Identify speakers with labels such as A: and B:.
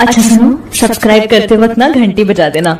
A: अच्छा सुनो सब्सक्राइब करते वक्त ना घंटी बजा देना।